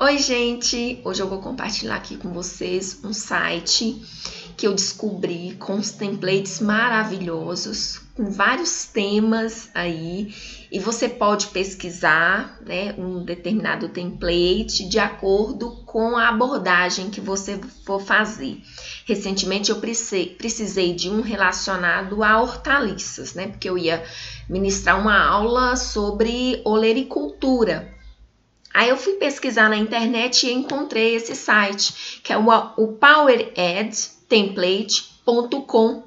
Oi, gente! Hoje eu vou compartilhar aqui com vocês um site que eu descobri com os templates maravilhosos, com vários temas aí, e você pode pesquisar né, um determinado template de acordo com a abordagem que você for fazer. Recentemente eu precisei de um relacionado a hortaliças, né? Porque eu ia ministrar uma aula sobre olericultura. Aí eu fui pesquisar na internet e encontrei esse site, que é o, o poweredtemplate.com.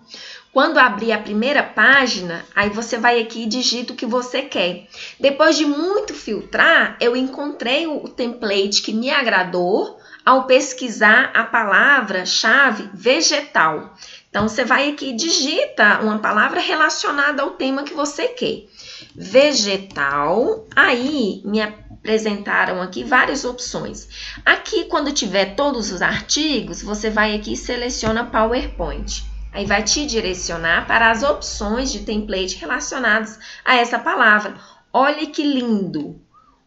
Quando abrir a primeira página, aí você vai aqui e digita o que você quer. Depois de muito filtrar, eu encontrei o template que me agradou ao pesquisar a palavra-chave vegetal. Então, você vai aqui e digita uma palavra relacionada ao tema que você quer. Vegetal, aí me apresentaram aqui várias opções. Aqui, quando tiver todos os artigos, você vai aqui e seleciona PowerPoint. Aí vai te direcionar para as opções de template relacionadas a essa palavra. Olha que lindo!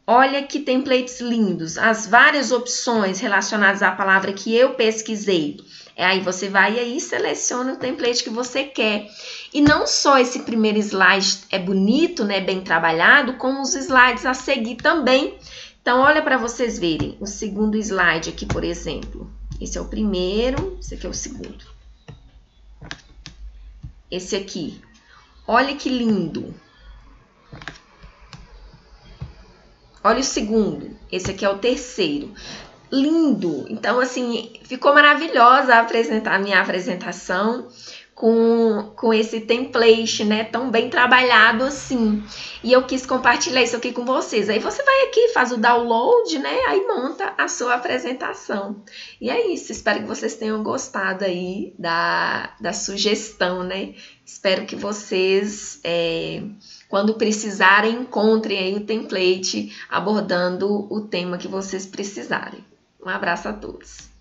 Olha que templates lindos! As várias opções relacionadas à palavra que eu pesquisei. Aí você vai aí e seleciona o template que você quer. E não só esse primeiro slide é bonito, né, bem trabalhado, como os slides a seguir também. Então, olha para vocês verem o segundo slide aqui, por exemplo. Esse é o primeiro, esse aqui é o segundo. Esse aqui. Olha que lindo. Olha o segundo. Esse aqui é o terceiro lindo. Então, assim, ficou maravilhosa a apresentar a minha apresentação com, com esse template, né, tão bem trabalhado assim. E eu quis compartilhar isso aqui com vocês. Aí você vai aqui, faz o download, né, aí monta a sua apresentação. E é isso, espero que vocês tenham gostado aí da, da sugestão, né. Espero que vocês, é, quando precisarem, encontrem aí o template abordando o tema que vocês precisarem. Um abraço a todos.